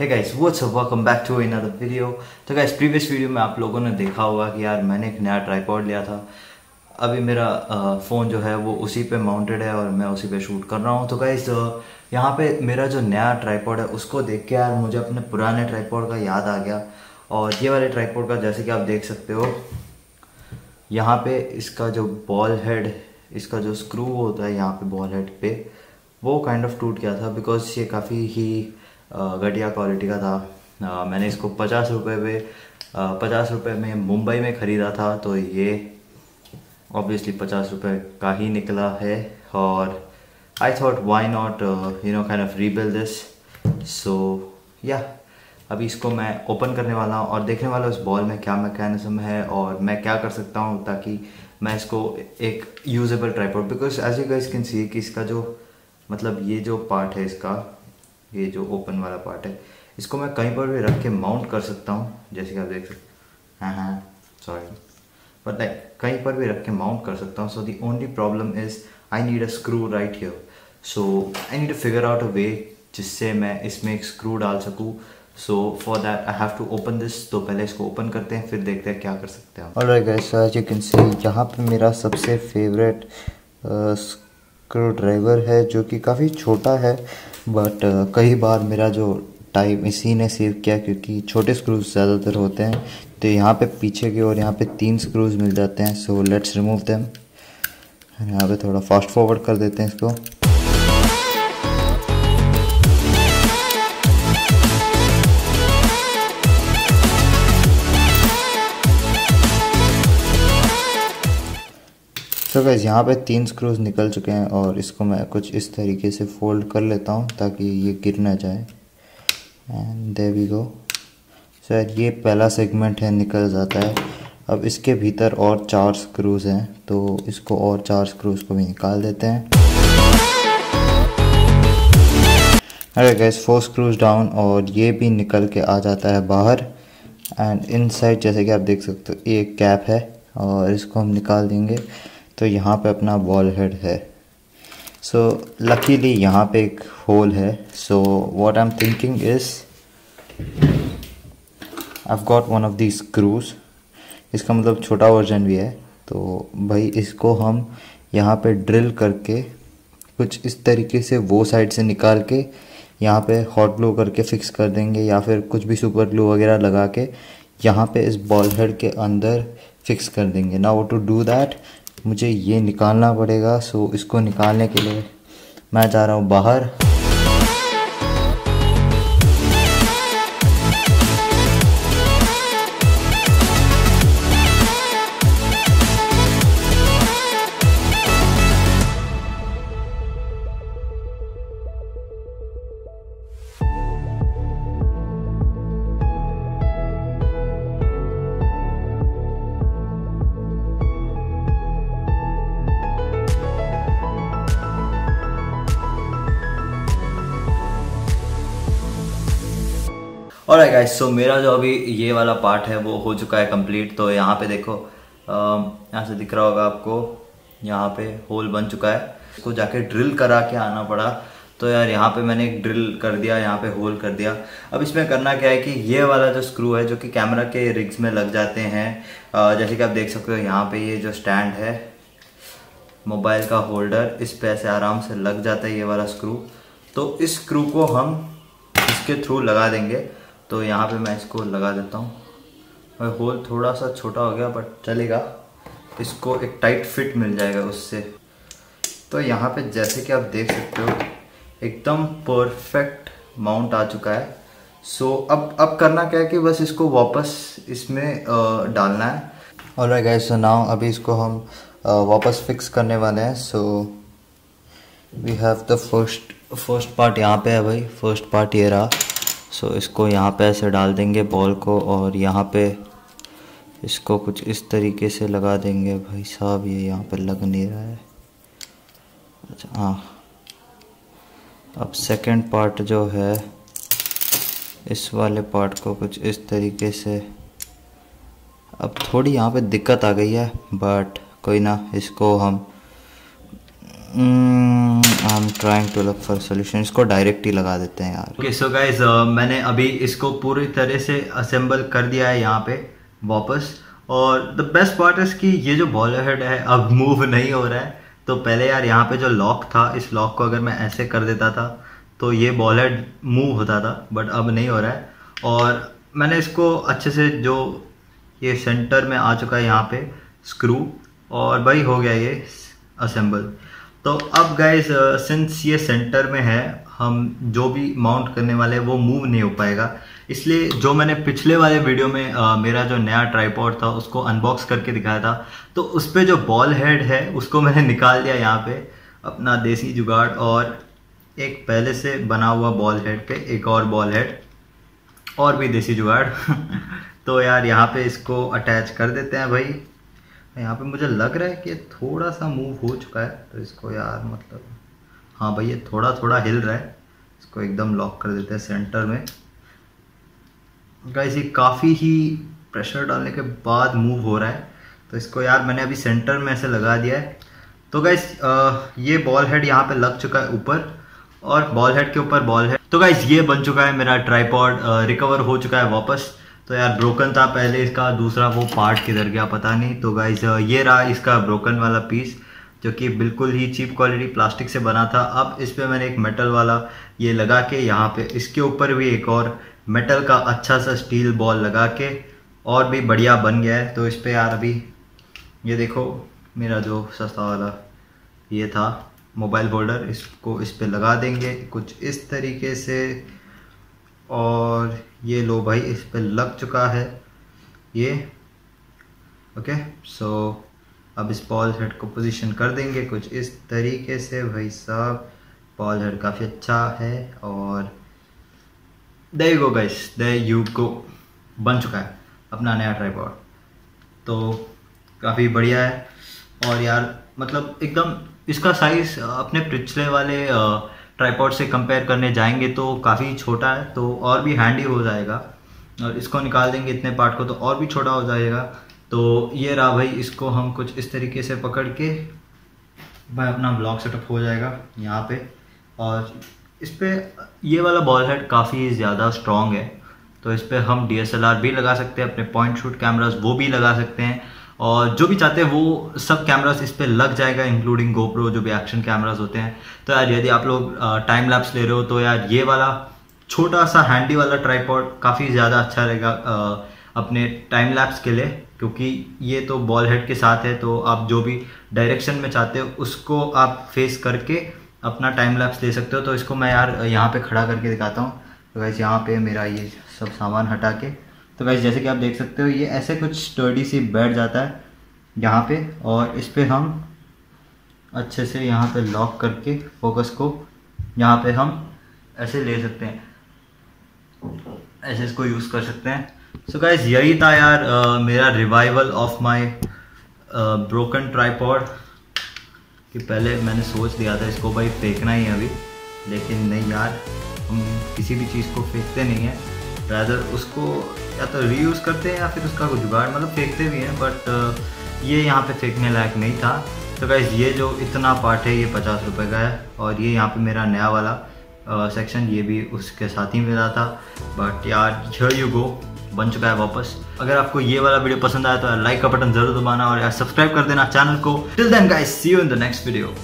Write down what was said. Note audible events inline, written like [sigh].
है guys what's up welcome back to another video तो guys previous video में आप लोगों ने देखा होगा कि यार मैंने एक नया ट्राईपॉड लिया था। अभी मेरा फ़ोन जो है वो उसी पे माउंटेड है और मैं उसी पे शूट कर रहा हूँ। तो गाइस यहाँ पे मेरा जो नया ट्राईपॉड है, उसको देख के यार मुझे अपने पुराने ट्राईपॉड का याद आ गया। और ये वाले ट्राईपॉड का जैसे कि आप देख सकते हो, यहाँ पे इसका जो बॉल हेड इसका जो स्क्रू होता है यहाँ पे बॉल हेड पे, वो काइंड ऑफ़ टूट गया था बिकॉज़ ये काफ़ी ही घटिया क्वालिटी का था। मैंने इसको पचास रुपये पे पचास रुपये में मुंबई में ख़रीदा था तो ये ऑब्वियसली पचास रुपये का ही निकला है और I thought why not you know kind of rebuild this so या अभी इसको मैं ओपन करने वाला हूँ और देखने वाला हूँ इस बॉल में क्या मैकेनिज्म है और मैं क्या कर सकता हूँ ताकि मैं इसको एक usable tripod because as you guys can see कि इसका जो मतलब ये जो पार्ट है इसका ये जो ओपन वाला पार्ट है, इसको मैं कहीं पर भी रख के माउंट कर सकता हूँ, जैसे कि आप देख सकते हाँ। हाँ सॉरी बट लाइक कहीं पर भी रख के माउंट कर सकता हूँ। So the only problem is I need a screw right here so I need figure out a way जिससे मैं इसमें एक स्क्रू डाल सकूँ। So for that I have to open this तो पहले इसको ओपन करते हैं, फिर देखते हैं क्या कर सकते हैं यू कैन सी यहाँ पे मेरा सबसे फेवरेट स्क्रू ड्राइवर है, जो कि काफ़ी छोटा है बट कई बार मेरा जो टाइम इसी ने सेव किया क्योंकि छोटे स्क्रूज ज़्यादातर होते हैं तो यहाँ पे पीछे की ओर यहाँ पे तीन स्क्रूज मिल जाते हैं सो लेट्स रिमूव दैम यहाँ पे थोड़ा फास्ट फॉरवर्ड कर देते हैं इसको. तो गैस यहाँ पे तीन स्क्रूज निकल चुके हैं और इसको मैं कुछ इस तरीके से फोल्ड कर लेता हूँ ताकि ये गिर ना जाए। And there we go sir ये पहला सेगमेंट है, निकल जाता है। अब इसके भीतर और चार स्क्रूज हैं तो इसको और चार स्क्रूज को भी निकाल देते हैं। अरे गैस फोर स्क्रूज डाउन और ये भी निकल के आ जाता है बाहर। एंड इन साइड जैसे कि आप देख सकते हो, ये कैप है और इसको हम निकाल देंगे। तो यहाँ पे अपना बॉल हेड है। सो लकीली यहाँ पे एक होल है। So what I am thinking is I got one of the screws इसका मतलब छोटा वर्जन भी है। तो भाई, इसको हम यहाँ पे ड्रिल करके, कुछ इस तरीके से वो साइड से निकाल के, यहाँ पे हॉट ग्लू करके फिक्स कर देंगे या फिर कुछ भी सुपर ग्लू वगैरह लगा के, यहाँ पे इस बॉल हेड के अंदर फिक्स कर देंगे। ना वो टू डू दैट मुझे ये निकालना पड़ेगा सो इसको निकालने के लिए मैं जा रहा हूँ बाहर। और गाइस सो मेरा जो अभी ये वाला पार्ट है, वो हो चुका है कंप्लीट तो यहाँ पे देखो यहाँ से दिख रहा होगा आपको, यहाँ पे होल बन चुका है। इसको जाके ड्रिल करा के आना पड़ा। तो यार, यहाँ पे मैंने एक ड्रिल कर दिया, यहाँ पे होल कर दिया। अब इसमें करना क्या है कि ये वाला जो स्क्रू है, जो कि कैमरा के रिग्स में लग जाते हैं जैसे कि आप देख सकते हो, यहाँ पे ये जो स्टैंड है मोबाइल का होल्डर इस पे ऐसे आराम से लग जाता है ये वाला स्क्रू तो इस स्क्रू को हम इसके थ्रू लगा देंगे। तो यहाँ पे मैं इसको लगा देता हूँ। और होल थोड़ा सा छोटा हो गया बट चलेगा। इसको एक टाइट फिट मिल जाएगा उससे। तो यहाँ पे जैसे कि आप देख सकते हो एकदम परफेक्ट माउंट आ चुका है। सो so, अब अब करना क्या है कि बस इसको वापस इसमें डालना है। और राइट गाइस सो नाउ अभी इसको हम वापस फिक्स करने वाले हैं। So we have the first first part यहाँ पे है भाई। फ़र्स्ट पार्ट ये रहा। सो so, इसको यहाँ पे ऐसे डाल देंगे बॉल को और यहाँ पे इसको कुछ इस तरीके से लगा देंगे। भाई साहब ये यहाँ पे लग नहीं रहा है। अच्छा हाँ। अब सेकंड पार्ट जो है इस वाले पार्ट को कुछ इस तरीके से। अब थोड़ी यहाँ पे दिक्कत आ गई है बट कोई ना इसको हम I am trying to look for solution इसको डायरेक्ट ही लगा देते हैं यार। ओके सो गाइज़ मैंने अभी इसको पूरी तरह से असेंबल कर दिया है यहाँ पे, वापस। और द बेस्ट पार्ट इज़ कि ये जो बॉलर हेड है अब मूव नहीं हो रहा है। तो पहले यार यहाँ पे जो लॉक था, इस लॉक को अगर मैं ऐसे कर देता था तो ये बॉल हेड मूव होता था बट अब नहीं हो रहा है। और मैंने इसको अच्छे से जो ये सेंटर में आ चुका है यहाँ पे स्क्रू और भाई हो गया ये असेंबल तो अब गाइस सिंस ये सेंटर में है हम जो भी माउंट करने वाले हैं वो मूव नहीं हो पाएगा। इसलिए जो मैंने पिछले वाले वीडियो में आ, मेरा जो नया ट्राईपॉड था उसको अनबॉक्स करके दिखाया था। तो उस पर जो बॉल हेड है उसको मैंने [laughs] निकाल दिया यहाँ पे अपना देसी जुगाड़ और एक पहले से बना हुआ बॉल हेड पे एक और बॉल हेड और भी देसी जुगाड़। [laughs] तो यार यहाँ पे इसको अटैच कर देते हैं भाई। यहाँ पे, मुझे लग रहा है कि थोड़ा सा मूव हो चुका है तो इसको यार मतलब हाँ भाई, ये थोड़ा थोड़ा हिल रहा है। इसको एकदम लॉक कर देते हैं सेंटर में। गाइस ये काफ़ी ही प्रेशर डालने के बाद मूव हो रहा है। तो इसको यार मैंने अभी सेंटर में ऐसे लगा दिया है। तो गाइस ये बॉल हेड यहाँ पे लग चुका है ऊपर, और बॉल हेड के ऊपर बॉल हेड तो गाइस ये बन चुका है मेरा ट्राईपॉड रिकवर हो चुका है वापस। तो यार ब्रोकन था पहले इसका, दूसरा वो पार्ट किधर गया पता नहीं। तो गाइज़ ये रहा इसका ब्रोकन वाला पीस जो कि बिल्कुल ही चीप क्वालिटी प्लास्टिक से बना था। अब इस पर मैंने एक मेटल वाला ये लगा के यहाँ पे, इसके ऊपर भी एक और मेटल का अच्छा सा स्टील बॉल लगा के और भी बढ़िया बन गया है। तो इस पर यार अभी, ये देखो, मेरा जो सस्ता वाला ये था मोबाइल होल्डर इसको इस पर लगा देंगे। कुछ इस तरीके से और ये लो भाई, इस पर लग चुका है ये। ओके सो अब इस बॉल हेड को पोजीशन कर देंगे कुछ इस तरीके से। भाई साहब बॉल हेड काफ़ी अच्छा है और दे गो गाइस दे यू को बन चुका है अपना नया ट्राईपॉड तो काफ़ी बढ़िया है। और यार मतलब एकदम इसका साइज़ अपने पिछले वाले ट्राईपॉड से कंपेयर करने जाएँगे तो काफ़ी छोटा है तो और भी हैंडी हो जाएगा। और इसको निकाल देंगे इतने पार्ट को तो और भी छोटा हो जाएगा। तो ये रहा भाई, इसको हम कुछ इस तरीके से पकड़ के भाई अपना ब्लॉक सेटअप हो जाएगा यहाँ पे। और इस पर ये वाला बॉल हेड काफ़ी ज़्यादा स्ट्रॉन्ग है। तो इस पर हम डीएसएलआर भी लगा सकते हैं, अपने पॉइंट शूट कैमराज वो भी लगा सकते हैं। और जो भी चाहते हैं, वो सब कैमरास इस पर लग जाएगा इंक्लूडिंग गोप्रो जो भी एक्शन कैमरास होते हैं। तो यार, यदि आप लोग टाइम लैप्स ले रहे हो तो यार, ये वाला छोटा सा हैंडी वाला ट्राईपॉड काफ़ी ज़्यादा अच्छा रहेगा अपने टाइम लैप्स के लिए, क्योंकि ये तो बॉल हेड के साथ है तो आप जो भी डायरेक्शन में चाहते हो, उसको आप फेस करके अपना टाइम लैप्स ले सकते हो। तो इसको मैं यार, यहाँ पे खड़ा करके दिखाता हूँ। तो वैसे यहाँ पे मेरा ये सब सामान हटा के तो वैसे जैसे कि आप देख सकते हो ये ऐसे कुछ स्टर्डी सी बैठ जाता है यहाँ पे और इस पर हम अच्छे से यहाँ पे लॉक करके फोकस को यहाँ पे हम ऐसे ले सकते हैं। ऐसे इसको यूज़ कर सकते हैं। सो so गाइज़ यही था यार आ, मेरा revival of my broken tripod कि पहले मैंने सोच लिया था इसको भाई फेंकना ही अभी लेकिन नहीं यार हम किसी भी चीज़ को फेंकते नहीं हैं। रैदर उसको या तो रीयूज़ करते हैं या फिर उसका कुछ जुगाड़ मतलब फेंकते भी हैं बट ये यहाँ पे फेंकने लायक नहीं था। तो गाइज़ ये जो इतना पार्ट है, ये पचास रुपये का है और ये यहाँ पे मेरा नया वाला सेक्शन ये भी उसके साथ ही मिला था। बट यार छ यू गो बन चुका है वापस। अगर आपको ये वाला वीडियो पसंद आया तो लाइक का बटन ज़रूर दबाना और यार सब्सक्राइब कर देना चैनल को। Till then guys see you in the next video